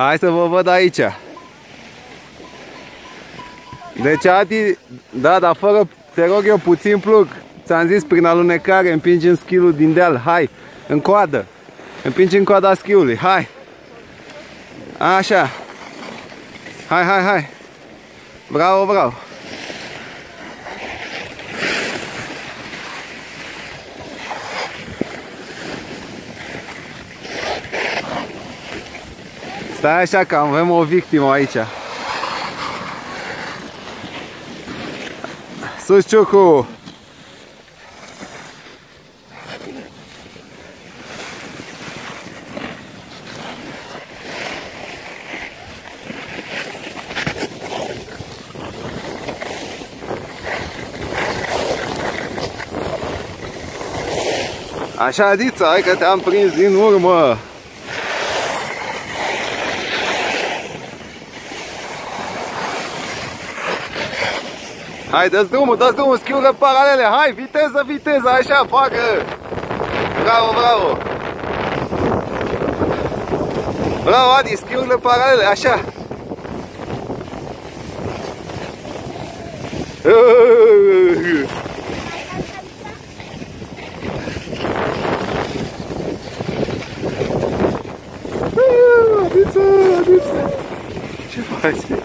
Hai să vă văd aici. Deci, Adi, da, dar fără, te rog eu, puțin plug. Ți-am zis, prin alunecare, împingi în skillul din deal. Hai, în coadă. Împingi în coada schiului. Hai. Așa. Hai, hai, hai. Bravo, bravo. Stai așa că avem o victimă aici. Sus, Ciucu! Așa, Dița, hai că te-am prins din urmă! Hai, dă-ți drumul, dă-ți drumul, schiură paralele, hai, viteză, viteză, așa, facă! Bravo, bravo! Bravo, Adi, schiurile paralele, așa! Adiță, adiță! Ce faci?